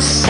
house.